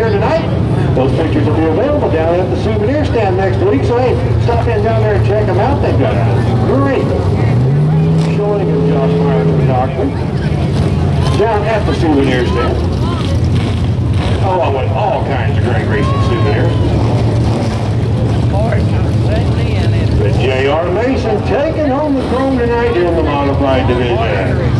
here tonight. Those pictures will be available down at the souvenir stand next week, so hey, stop in down there and check them out. They've got great showing of Josh Myers Doctor down at the souvenir stand. Oh, Along with all kinds of great racing souvenirs. But J.R. Mason taking home the throne tonight in the modified division.